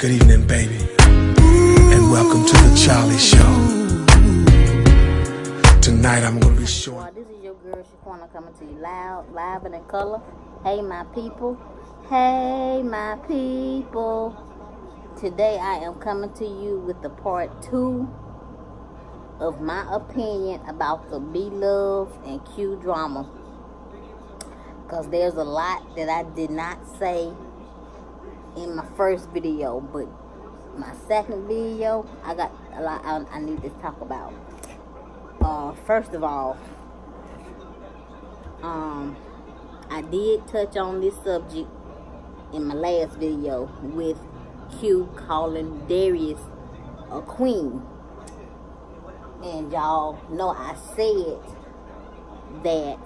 Good evening, baby. And welcome to the Charlie Show. Tonight I'm gonna be showing. This is your girl Shaquena coming to you loud, live and in color. Hey, my people. Hey, my people. Today I am coming to you with the part two of my opinion about the B Love and Que drama. Because there's a lot that I did not say in my first video, but my second video, I got a lot I, I need to talk about. Uh, first of all, um, I did touch on this subject in my last video with Que calling Darius a queen. And y'all know I said that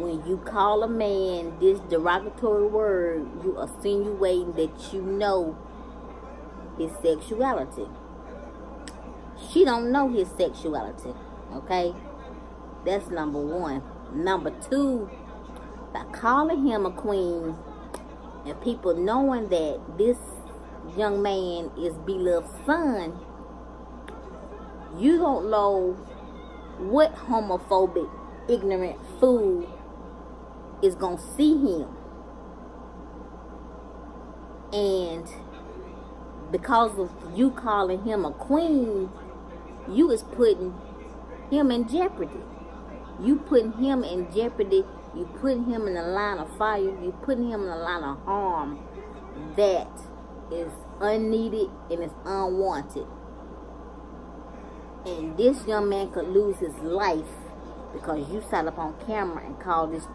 when you call a man this derogatory word, you insinuating that you know his sexuality. She don't know his sexuality, okay? That's number one. Number two, by calling him a queen and people knowing that this young man is beloved son, you don't know what homophobic, ignorant fool is gonna see him. And because of you calling him a queen, you is putting him in jeopardy. You putting him in jeopardy. You putting him in the line of fire. You putting him in the line of harm that is unneeded and is unwanted. And this young man could lose his life because you sat up on camera and called this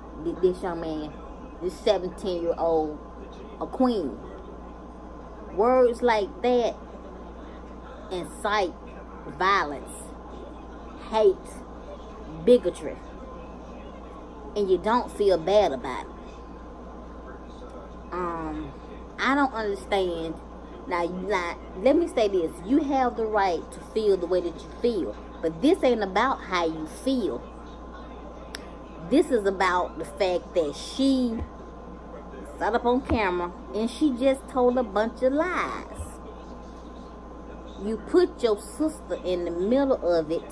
this young man, this 17 year old, a queen. Words like that incite violence, hate, bigotry, and you don't feel bad about it. Um, I don't understand. Now, now, let me say this: you have the right to feel the way that you feel, but this ain't about how you feel. This is about the fact that she sat up on camera and she just told a bunch of lies. You put your sister in the middle of it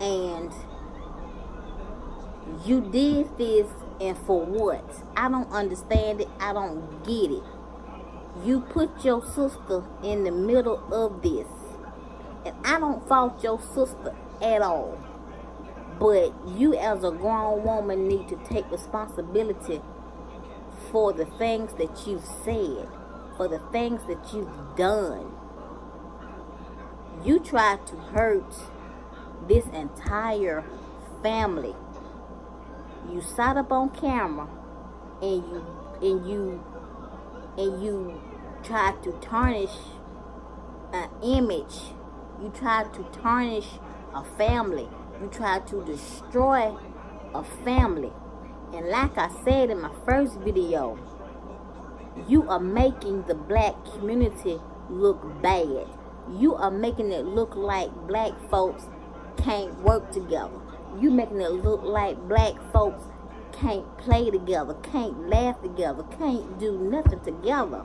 and you did this and for what? I don't understand it. I don't get it. You put your sister in the middle of this. And I don't fault your sister at all. But you as a grown woman need to take responsibility for the things that you've said, for the things that you've done. You tried to hurt this entire family. You sat up on camera and you and you and you tried to tarnish an image. You tried to tarnish a family you try to destroy a family. And like I said in my first video, you are making the black community look bad. You are making it look like black folks can't work together. You making it look like black folks can't play together, can't laugh together, can't do nothing together.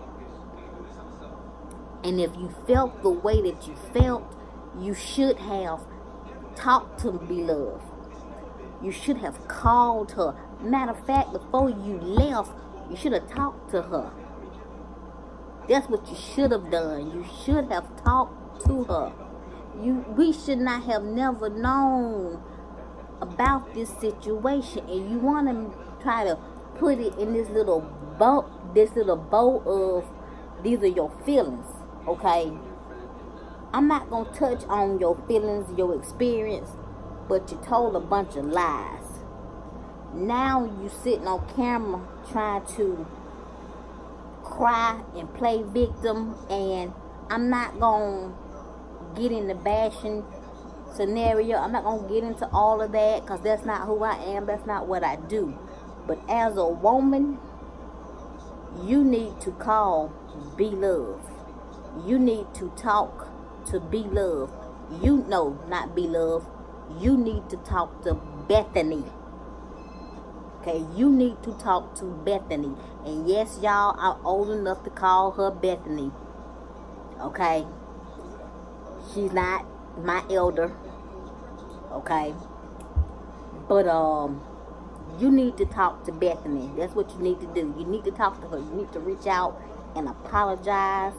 And if you felt the way that you felt, you should have talk to beloved. You should have called her. Matter of fact, before you left, you should have talked to her. That's what you should have done. You should have talked to her. You we should not have never known about this situation and you want to try to put it in this little boat this little bow of these are your feelings, okay? I'm not going to touch on your feelings, your experience, but you told a bunch of lies. Now you sitting on camera trying to cry and play victim and I'm not going to get in the bashing scenario. I'm not going to get into all of that because that's not who I am. That's not what I do. But as a woman, you need to call B Love. You need to talk to be loved. You know, not be loved. You need to talk to Bethany. Okay, you need to talk to Bethany. And yes, y'all are old enough to call her Bethany. Okay? She's not my elder. Okay? But um you need to talk to Bethany. That's what you need to do. You need to talk to her. You need to reach out and apologize.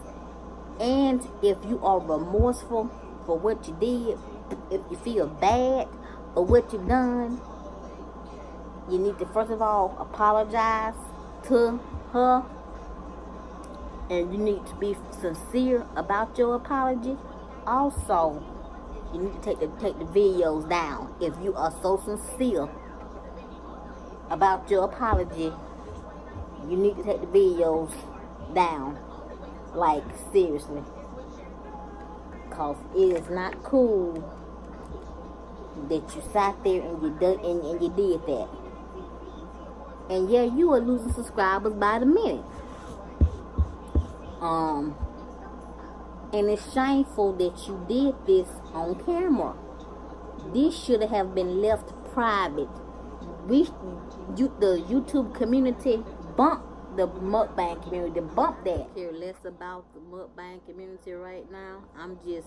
And if you are remorseful for what you did, if you feel bad for what you've done, you need to first of all apologize to her. And you need to be sincere about your apology. Also, you need to take the take the videos down if you are so sincere about your apology, you need to take the videos down. Like, seriously. Because it is not cool that you sat there and you, did, and, and you did that. And yeah, you are losing subscribers by the minute. Um, and it's shameful that you did this on camera. This should have been left private we you, the YouTube community bump the mukbang community bump that. I Care less about the mukbang community right now. I'm just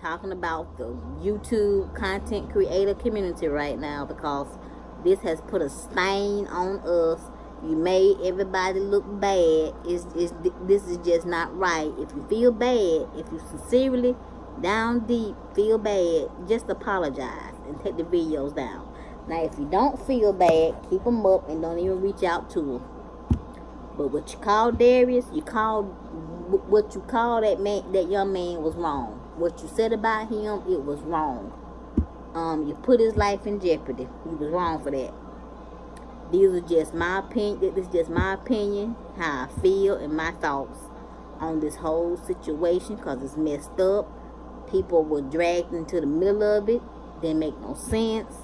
talking about the YouTube content creator community right now because this has put a stain on us. You made everybody look bad. It's, it's, this is just not right. If you feel bad, if you sincerely, down deep, feel bad, just apologize and take the videos down. Now, if you don't feel bad, keep them up and don't even reach out to them. But what you call Darius, you called what you call that man, that young man was wrong. What you said about him, it was wrong. Um, you put his life in jeopardy. You was wrong for that. These are just my opinion. This is just my opinion, how I feel, and my thoughts on this whole situation because it's messed up. People were dragged into the middle of it. Didn't make no sense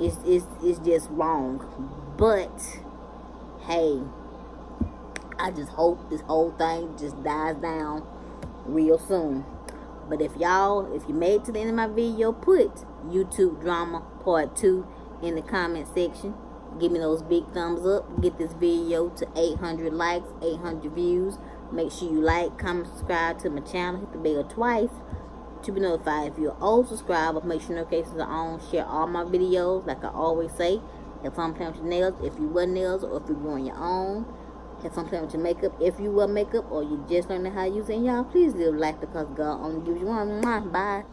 it's, it's, it's just wrong. But, hey, I just hope this whole thing just dies down real soon. But if y'all, if you made it to the end of my video, put YouTube drama part 2 in the comment section. Give me those big thumbs up. Get this video to 800 likes, 800 views. Make sure you like, comment, subscribe to my channel. Hit the bell twice to be notified. If you're an old subscriber, make sure notifications are on. Share all my videos, like I always say. Have fun playing with your nails if you wear nails or if you're doing your own. Fun playing with your makeup if you wear makeup or you just learning how to use it. Y'all, please live life because God only gives you one. Bye.